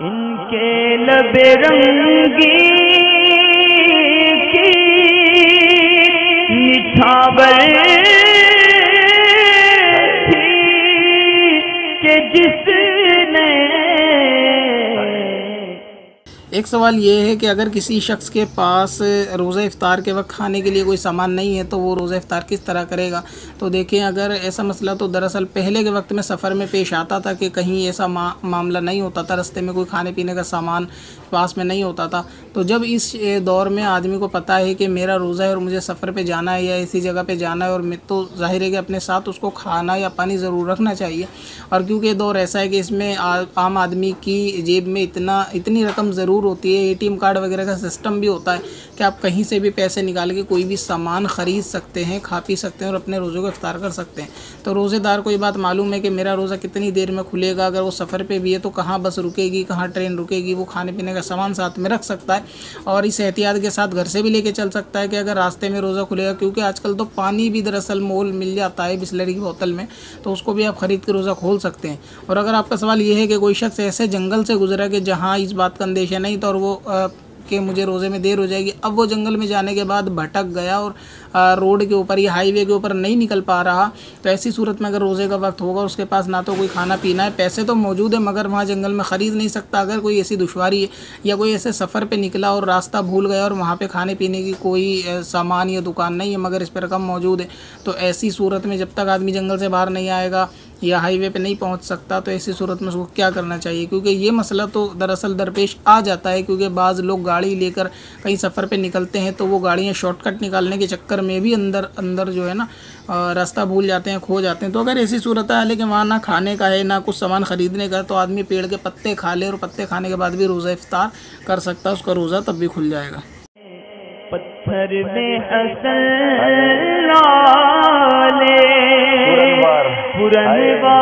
इनके लबे रंगी की निछावर थी के जिसने एक सवाल ये है कि अगर किसी शख्स के पास रोज़ा इफ़ार के वक्त खाने के लिए कोई सामान नहीं है तो वो रोज़ा इफ़ार किस तरह करेगा? तो देखें अगर ऐसा मसला तो दरअसल पहले के वक्त में सफ़र में पेश आता था कि कहीं ऐसा मा, मामला नहीं होता था रस्ते में कोई खाने पीने का सामान पास में नहीं होता था। तो जब इस दौर में आदमी को पता है कि मेरा रोज़ा है और मुझे सफ़र पर जाना है या ऐसी जगह पर जाना है और मैं तो ज़ाहिर है कि अपने साथ उसको खाना या पानी ज़रूर रखना चाहिए। और क्योंकि दौर ऐसा है कि इसमें आम आदमी की जेब में इतना इतनी रकम ज़रूर ज़रूर होती है एटीएम कार्ड वगैरह का सिस्टम भी होता है कि आप कहीं से भी पैसे निकाल के कोई भी सामान ख़रीद सकते हैं, खा पी सकते हैं और अपने रोज़े को इफ्तार कर सकते हैं। तो रोज़ेदार को ये बात मालूम है कि मेरा रोज़ा कितनी देर में खुलेगा, अगर वो सफ़र पर भी है तो कहाँ बस रुकेगी, कहाँ ट्रेन रुकेगी, वो खाने पीने का सामान साथ में रख सकता है और इस एहतियात के साथ घर से भी लेके चल सकता है कि अगर रास्ते में रोज़ा खुलेगा, क्योंकि आजकल तो पानी भी दरअसल मोल मिल जाता है बिस्लरी की बोतल में तो उसको भी आप ख़रीद के रोज़ा खोल सकते हैं। और अगर आपका सवाल ये है कि कोई शख्स ऐसे जंगल से गुजरा कि जहाँ इस बात का अंदेशा नहीं तो और वो के मुझे रोज़े में देर हो जाएगी। अब वो जंगल में जाने के बाद भटक गया और रोड के ऊपर या हाईवे के ऊपर नहीं निकल पा रहा। तो ऐसी सूरत में अगर रोज़े का वक्त होगा उसके पास ना तो कोई खाना पीना है, पैसे तो मौजूद है, मगर वहाँ जंगल में ख़रीद नहीं सकता। अगर कोई ऐसी दुशारी या कोई ऐसे सफ़र पर निकला और रास्ता भूल गया और वहाँ पर खाने पीने की कोई सामान या दुकान नहीं है, मगर इस पर रकम मौजूद है तो ऐसी सूरत में जब तक आदमी जंगल से बाहर नहीं आएगा या हाईवे पे नहीं पहुँच सकता तो ऐसी सूरत में उसको क्या करना चाहिए? क्योंकि ये मसला तो दरअसल दरपेश आ जाता है क्योंकि बाज़ लोग गाड़ी लेकर कहीं सफ़र पे निकलते हैं तो वो गाड़ियाँ शॉर्टकट निकालने के चक्कर में भी अंदर अंदर जो है ना रास्ता भूल जाते हैं खो जाते हैं। तो अगर ऐसी सूरत है लेकिन वहाँ ना खाने का है ना कुछ सामान ख़रीदने का तो आदमी पेड़ के पत्ते खा ले और पत्ते खाने के बाद भी रोज़ा इफ्तार कर सकता है उसका रोज़ा तब भी खुल जाएगा। पत्थर में உடனே வா